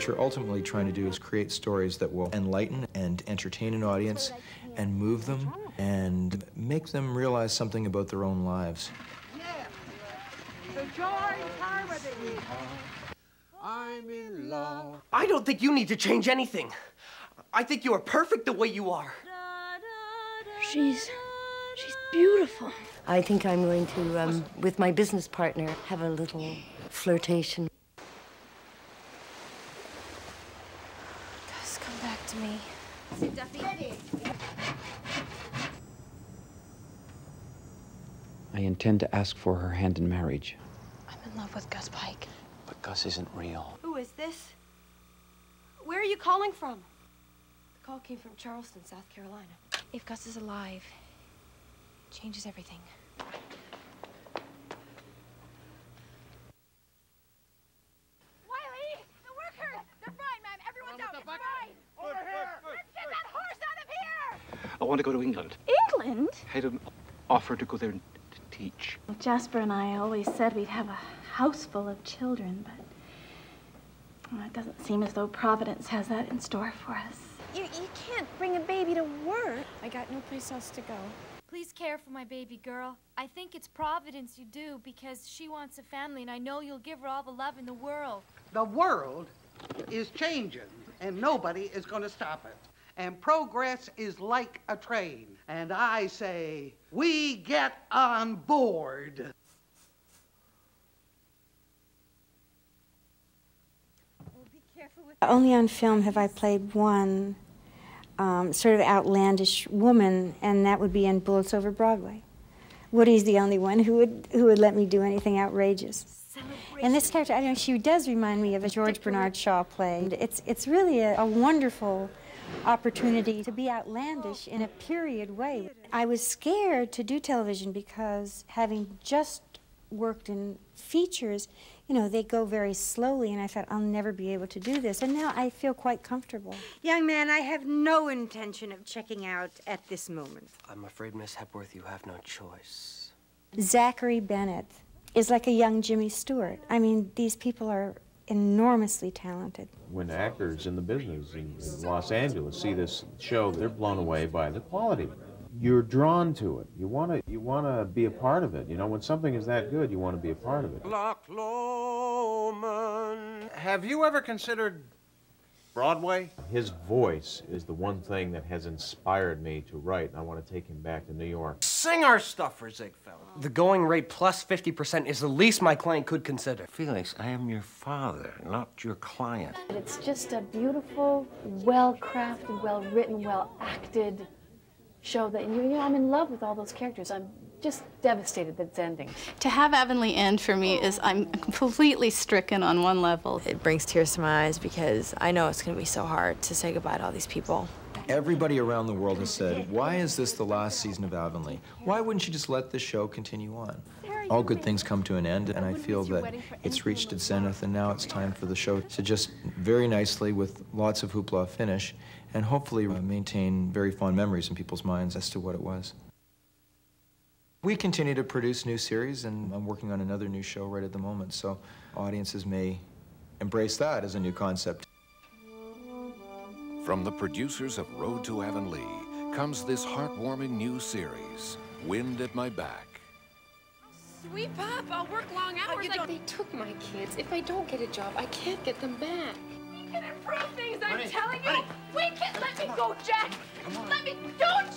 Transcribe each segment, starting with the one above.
What you're ultimately trying to do is create stories that will enlighten and entertain an audience and move them and make them realize something about their own lives. I'm in love. I don't think you need to change anything. I think you are perfect the way you are. She's. she's beautiful. I think I'm going to, um, with my business partner, have a little flirtation. Gus, come back to me. I intend to ask for her hand in marriage. I'm in love with Gus Pike. But Gus isn't real. Who is this? Where are you calling from? The call came from Charleston, South Carolina. If Gus is alive, it changes everything. Wiley, the workers! They're fine, ma'am. Everyone's out. It's fine. Over here! Let's get that horse out of here! I want to go to England. England? Hayden offered to go there and to teach. Well, Jasper and I always said we'd have a house full of children, but well, it doesn't seem as though Providence has that in store for us. You, you can't bring a baby to work. I got no place else to go. Please care for my baby girl. I think it's Providence you do because she wants a family, and I know you'll give her all the love in the world. The world is changing, and nobody is going to stop it. And progress is like a train. And I say, we get on board. Only on film have I played one um, sort of outlandish woman, and that would be in Bullets Over Broadway. Woody's the only one who would who would let me do anything outrageous. And this character, I don't know, she does remind me of a George Bernard Shaw play. It's it's really a, a wonderful opportunity to be outlandish in a period way. I was scared to do television because having just worked in features, you know, they go very slowly, and I thought, I'll never be able to do this. And now I feel quite comfortable. Young man, I have no intention of checking out at this moment. I'm afraid, Miss Hepworth, you have no choice. Zachary Bennett is like a young Jimmy Stewart. I mean, these people are enormously talented. When actors in the business in, in Los Angeles see this show, they're blown away by the quality. You're drawn to it. You want to you want to be a part of it. You know, when something is that good, you want to be a part of it. Loch Lomond. Have you ever considered Broadway? His voice is the one thing that has inspired me to write, and I want to take him back to New York. Sing our stuff for Ziegfeld. The going rate plus 50% is the least my client could consider. Felix, I am your father, not your client. It's just a beautiful, well-crafted, well-written, well-acted show that, you know, I'm in love with all those characters. I'm just devastated that it's ending. To have Avonlea end for me is I'm completely stricken on one level. It brings tears to my eyes because I know it's going to be so hard to say goodbye to all these people. Everybody around the world has said, why is this the last season of Avonlea? Why wouldn't you just let the show continue on? All good things come to an end, and I feel that it's reached its zenith, and now it's time for the show to just very nicely, with lots of hoopla, finish, and hopefully maintain very fond memories in people's minds as to what it was. We continue to produce new series, and I'm working on another new show right at the moment, so audiences may embrace that as a new concept. From the producers of Road to Avonlea comes this heartwarming new series, Wind at My Back. Sweet Pop, I'll work long oh, hours. like they took my kids. If I don't get a job, I can't get them back. We can improve things, I'm Honey, telling you. honey. We can. Let me go, Jack. Let me. Don't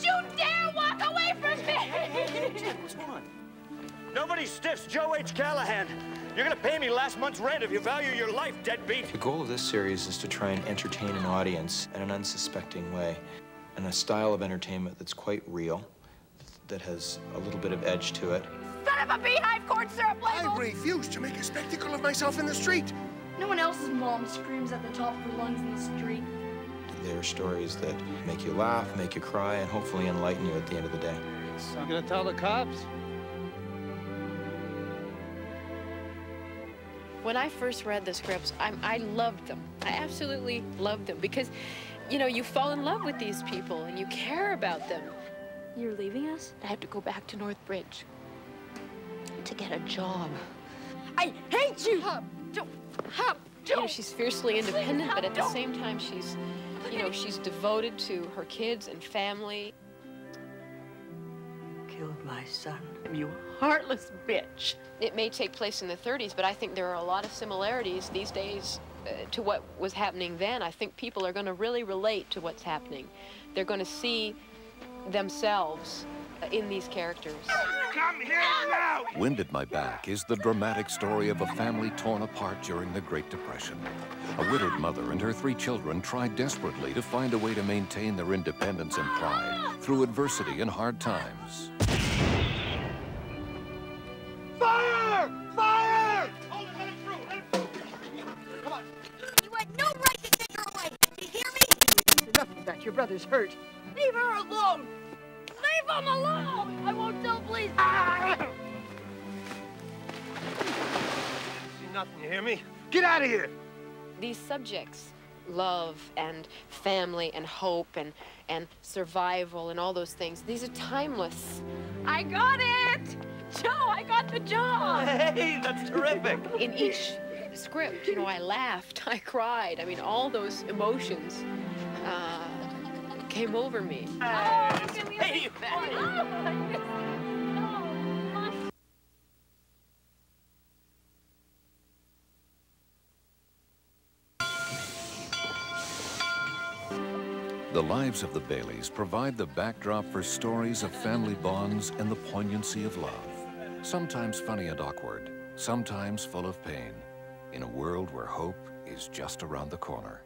Nobody stiffs Joe H. Callahan. You're gonna pay me last month's rent if you value your life, deadbeat. The goal of this series is to try and entertain an audience in an unsuspecting way, and a style of entertainment that's quite real, that has a little bit of edge to it. Son of a beehive corn syrup label. I refuse to make a spectacle of myself in the street. No one else's mom screams at the top of her lungs in the street. They are stories that make you laugh, make you cry, and hopefully enlighten you at the end of the day. You gonna tell the cops? When I first read the scripts, I'm, I loved them. I absolutely loved them because, you know, you fall in love with these people and you care about them. You're leaving us? I have to go back to Northbridge to get a job. I hate you. Hop. Don't. Hop. you know, she's fiercely independent, but at the same time, she's, you know, she's devoted to her kids and family. Killed my son, you heartless bitch. It may take place in the 30s, but I think there are a lot of similarities these days uh, to what was happening then. I think people are going to really relate to what's happening. They're going to see themselves uh, in these characters. Come here now! Wind at My Back is the dramatic story of a family torn apart during the Great Depression. A widowed mother and her three children tried desperately to find a way to maintain their independence and pride through adversity and hard times. Fire! Fire! You had no right to take her away. You hear me? Enough of that. Your brother's hurt. Leave her alone. Leave him alone. I won't tell police. Ah! See nothing, you hear me? Get out of here! These subjects, love and family and hope and, and survival and all those things, these are timeless. I got it. Joe, I got the job. Hey, that's terrific. In each script, you know, I laughed, I cried. I mean, all those emotions uh, came over me. Hey, you The lives of the Baileys provide the backdrop for stories of family bonds and the poignancy of love. Sometimes funny and awkward, sometimes full of pain, in a world where hope is just around the corner.